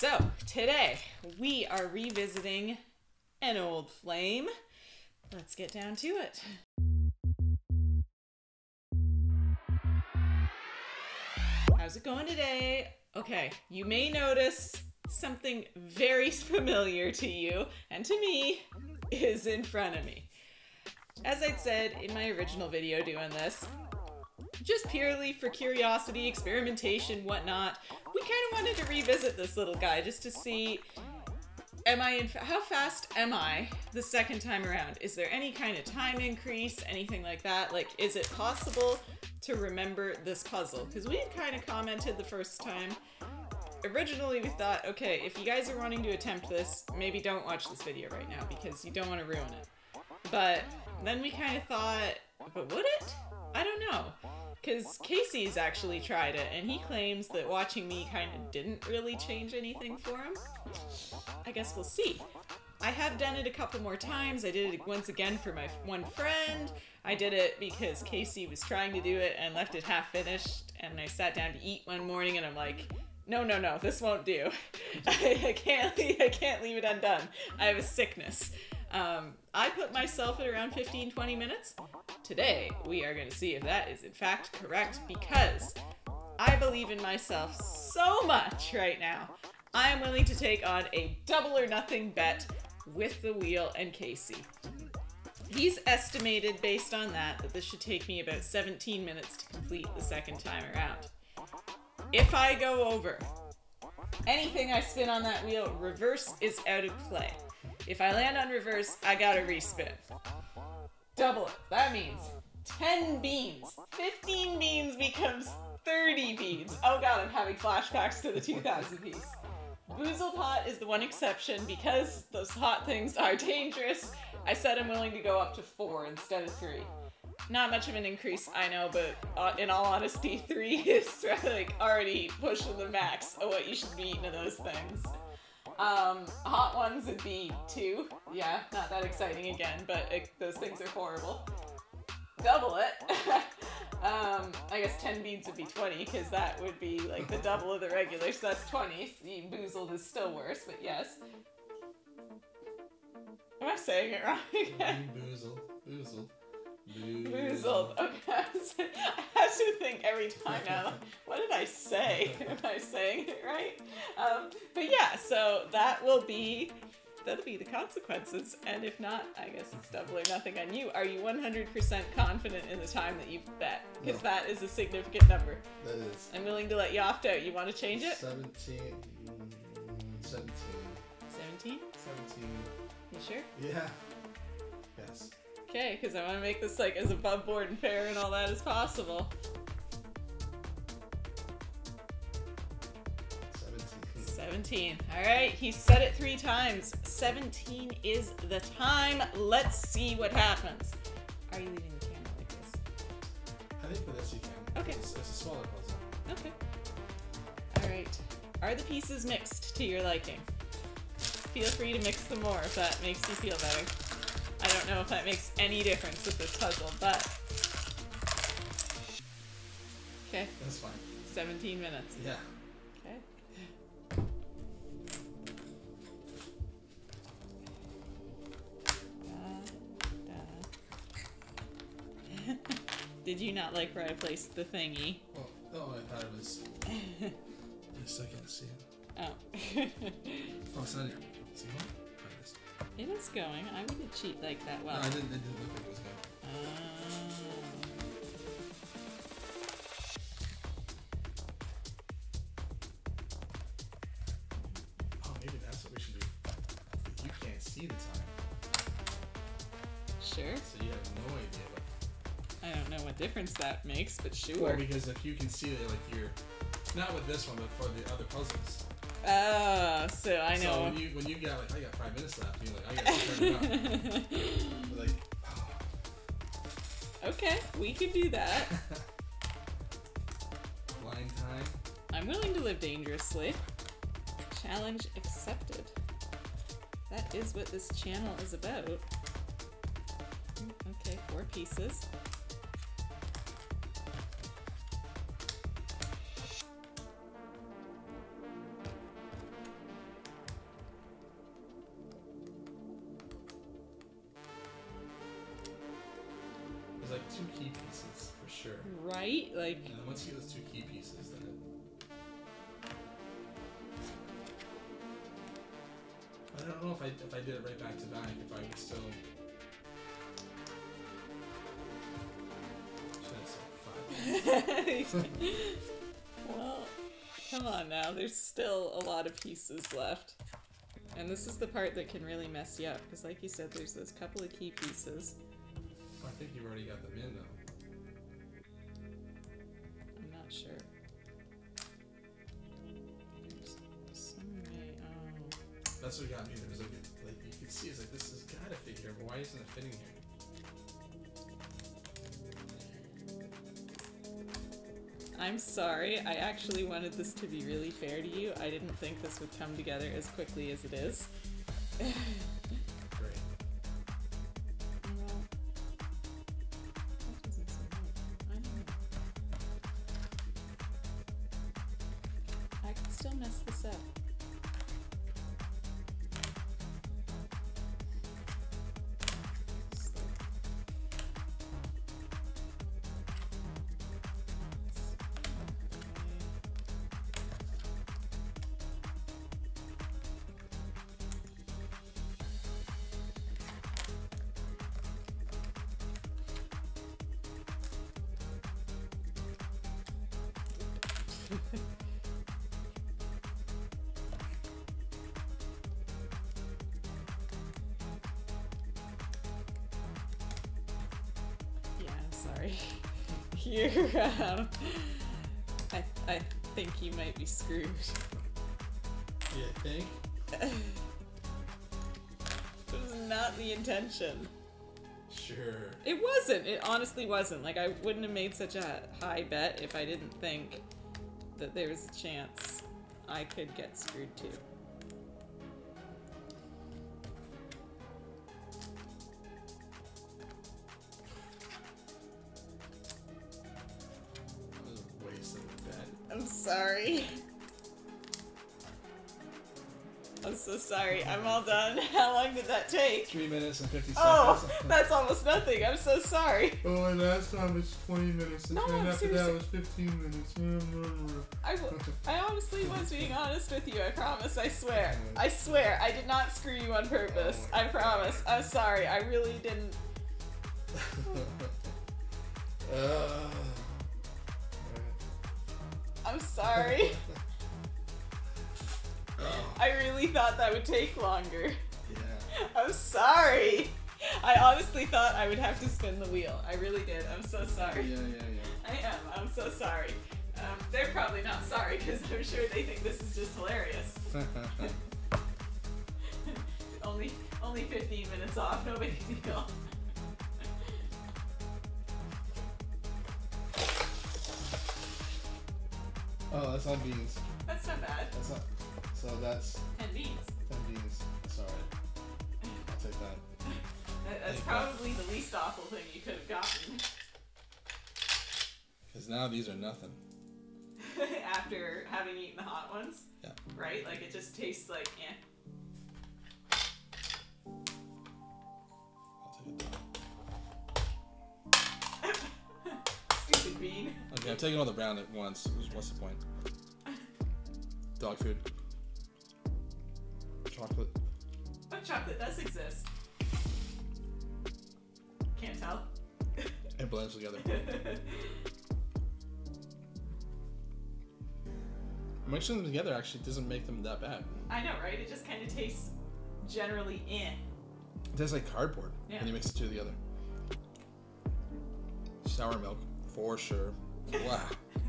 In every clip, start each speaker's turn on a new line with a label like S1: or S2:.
S1: So, today we are revisiting an old flame. Let's get down to it. How's it going today? Okay, you may notice something very familiar to you and to me is in front of me. As I'd said in my original video doing this, just purely for curiosity, experimentation, whatnot, we kind of wanted to revisit this little guy just to see am I in, how fast am I the second time around? Is there any kind of time increase, anything like that? Like, is it possible to remember this puzzle? Because we had kind of commented the first time. Originally, we thought, okay, if you guys are wanting to attempt this, maybe don't watch this video right now because you don't want to ruin it. But then we kind of thought, but would it? I don't know. Because Casey's actually tried it, and he claims that watching me kind of didn't really change anything for him. I guess we'll see. I have done it a couple more times. I did it once again for my one friend. I did it because Casey was trying to do it and left it half finished. And I sat down to eat one morning, and I'm like, no, no, no, this won't do. I, can't, leave, I can't leave it undone. I have a sickness. Um, I put myself at around 15 20 minutes. Today, we are going to see if that is in fact correct because I believe in myself so much right now. I am willing to take on a double or nothing bet with the wheel and Casey. He's estimated based on that that this should take me about 17 minutes to complete the second time around. If I go over, anything I spin on that wheel, reverse is out of play. If I land on reverse, I gotta respin. Double it. That means 10 beans. 15 beans becomes 30 beans. Oh god, I'm having flashbacks to the 2000 piece. Boozled Hot is the one exception because those hot things are dangerous. I said I'm willing to go up to 4 instead of 3. Not much of an increase, I know, but uh, in all honesty, 3 is like already pushing the max of what you should be eating of those things. Um, hot ones would be two. Yeah, not that exciting again, but it, those things are horrible. Double it. um, I guess 10 beads would be 20, because that would be like the double of the regular, so that's 20. The boozled is still worse, but yes. Am I saying it wrong again?
S2: Boozled. Boozled.
S1: Boozled. Okay. I have to think every time now. What did I say? Am I saying it right? Um, but yeah, so that will be that'll be the consequences. And if not, I guess it's double or nothing on you. Are you 100% confident in the time that you've bet? Because
S2: No.
S1: that is a significant number.
S2: That is
S1: I'm willing to let you opt out. You want to change it?
S2: 17. mm, 17.
S1: 17?
S2: 17.
S1: You sure?
S2: Yeah. Yes.
S1: Okay, because I want to make this like as above board and fair and all that as possible.
S2: 17.
S1: 17. All right, he said it three times. 17 is the time. Let's see what happens. Are you leaving the camera like this?
S2: I think for this you can.
S1: Okay.
S2: It's, it's a smaller puzzle.
S1: Okay. All right. Are the pieces mixed to your liking? Feel free to mix them more if that makes you feel better. I don't know if that makes any difference with this puzzle, but. Okay,
S2: That's fine.
S1: 17 minutes.
S2: Yeah.
S1: Okay. Da, da. Did you not like where I placed the thingy?
S2: Well, oh, I thought it was. Yes, I can see it.
S1: Oh.
S2: Oh, it's not here. See what?
S1: It is going. I wouldn't cheat like that well.
S2: No, I didn't, it didn't look like it was going.
S1: Oh.
S2: Oh, maybe that's what we should do. You can't see the time,
S1: Sure.
S2: so you have no idea what.
S1: I don't know what difference that makes, but sure.
S2: Well, because if you can see it, like you're. Not with this one, but for the other puzzles.
S1: Oh, so I know.
S2: So when you when you got like I got five minutes left, you're like I got to turn it like,
S1: okay, we can do that.
S2: blind time.
S1: I'm willing to live dangerously. Challenge accepted. That is what this channel is about. Hmm, okay, four pieces.
S2: Sure.
S1: right? Like,
S2: And then once you get those two key pieces, then it. I don't know if I if I did it right back to back, if I would still. Should have five.
S1: well, come on now. There's still a lot of pieces left. And this is the part that can really mess you up, because like you said, there's those couple of key pieces.
S2: Oh, I think you've already got them in though.
S1: I'm sure. There's some way. Oh.
S2: That's what got me. There was like, a- like you could see, it's like this has got to fit here, but why isn't it fitting here?
S1: I'm sorry. I actually wanted this to be really fair to you. I didn't think this would come together as quickly as it is. Yeah, sorry. You're, um, I, I think you might be screwed.
S2: You think?
S1: It was not the intention.
S2: Sure.
S1: It wasn't. It honestly wasn't. Like, I wouldn't have made such a high bet if I didn't think that there was a chance I could get screwed too.
S2: That was a waste of a.
S1: I'm sorry. I'm so sorry. I'm all done. How long did that take?
S2: Three minutes and fifty
S1: Oh,
S2: seconds.
S1: Oh, that's almost nothing. I'm so sorry.
S2: Oh, and last time was 20 minutes, and
S1: No,
S2: then
S1: I'm
S2: after that
S1: seriously-
S2: was 15 minutes.
S1: I, w- I honestly was being honest with you. I promise. I swear. I swear. I did not screw you on purpose.
S2: Oh
S1: I promise. I'm sorry. I really didn't.
S2: uh,
S1: I'm sorry. I really thought that would take longer.
S2: yeah.
S1: I'm sorry. I honestly thought I would have to spin the wheel. I really did. I'm so sorry.
S2: Yeah, yeah, yeah.
S1: I am. I'm so sorry. Um, they're probably not sorry because I'm sure they think this is just hilarious. only only 15 minutes off. No big deal.
S2: oh, that's on beans.
S1: That's not bad.
S2: That's not. So that's
S1: 10 beans.
S2: 10 beans. Sorry. I'll take that.
S1: That- That's
S2: Thank
S1: probably the least awful thing you could have gotten
S2: Because now these are nothing.
S1: after having eaten the hot ones.
S2: Yeah.
S1: Right? Like it just tastes like eh.
S2: I'll take it down.
S1: Stupid bean.
S2: Okay, I'm taking all the brown at once. What's the point? Dog food. Chocolate.
S1: Chocolate does exist. Can't tell.
S2: It blends together. Mixing them together actually doesn't make them that bad.
S1: I know, right? It just kind of tastes generally in.
S2: It tastes like cardboard
S1: Yeah.
S2: when you mix the two together. Sour milk, for sure. Wow.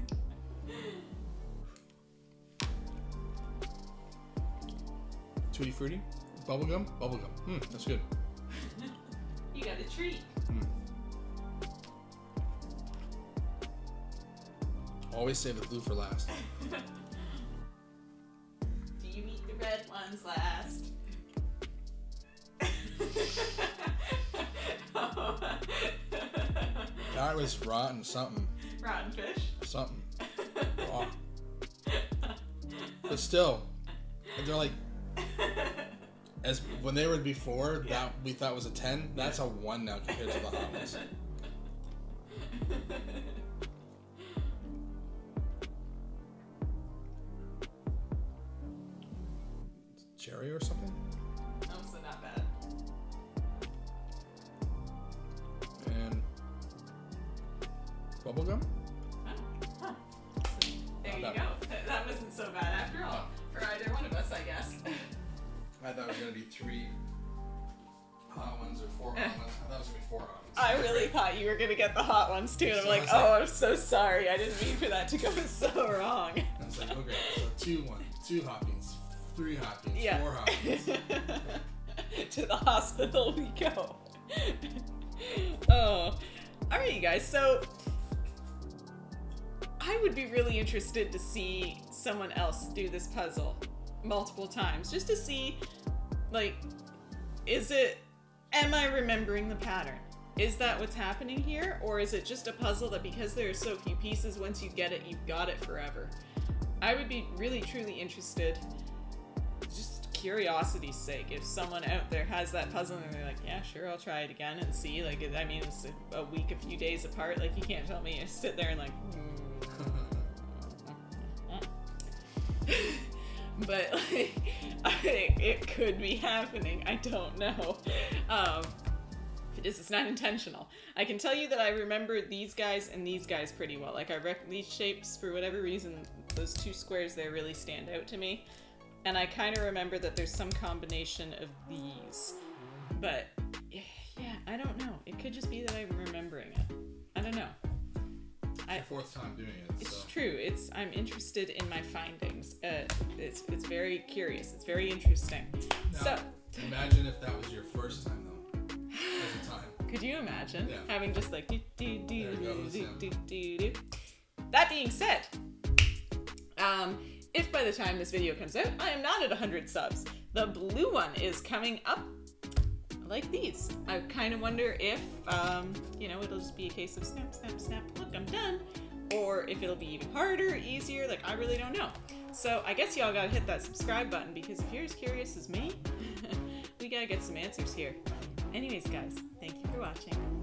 S2: Tutti frutti, bubblegum, bubblegum. Hmm, that's good.
S1: You got a treat.
S2: Hmm. Always save the blue for last.
S1: Do you eat the red ones last?
S2: That was rotten something.
S1: Rotten fish.
S2: Something. Raw. But still, they're like As when they were before,
S1: yeah.
S2: that we thought was a ten. That's a one now compared to the Bahamas. cherry or something.
S1: Also not bad.
S2: And bubblegum.
S1: Huh. Huh. There
S2: not
S1: you
S2: bad.
S1: go. That wasn't so bad. I
S2: thought it was gonna be three hot ones or four hot ones. I thought it was gonna be four hot ones.
S1: I really thought you were gonna get the hot ones too, and I'm
S2: So
S1: like,
S2: it's oh, like-
S1: oh, I'm so sorry. I didn't mean for that to go so wrong.
S2: I was like, okay, so two one, two beans, three beans,
S1: Yeah.
S2: four beans.
S1: to the hospital we go. oh, all right, you guys. So I would be really interested to see someone else do this puzzle multiple times, just to see, like, is it? Am I remembering the pattern? Is that what's happening here, or is it just a puzzle that because there are so few pieces, once you get it, you've got it forever? I would be really truly interested just curiosity's sake, if someone out there has that puzzle and they're like, yeah, sure, I'll try it again and see. Like, I mean, it's a, a week, a few days apart. Like, you can't tell me you sit there and like, mm. but like, it could be happening. I don't know. Um, it is, it's not intentional. I can tell you that I remember these guys and these guys pretty well. Like, I rec- these shapes, for whatever reason, those two squares there really stand out to me. And I kind of remember that there's some combination of these. But, yeah, I don't know. It could just be that I'm remembering it. I.
S2: It's your fourth time doing it.
S1: It's
S2: so.
S1: true. It's I'm interested in my findings. Uh, it's it's very curious. It's very interesting.
S2: Now,
S1: So,
S2: imagine if that was your first time though. As a time.
S1: could you imagine
S2: Yeah.
S1: having just like do do do do
S2: goes
S1: do
S2: him.
S1: do do do? That being said, um, if by the time this video comes out, I am not at 100 subs, the blue one is coming up like these. I kind of wonder if, um, you know, it'll just be a case of snap, snap, snap, look, I'm done. Or if it'll be even harder, easier, like, I really don't know. So I guess y'all gotta hit that subscribe button because if you're as curious as me, we gotta get some answers here. Anyways, guys, thank you for watching.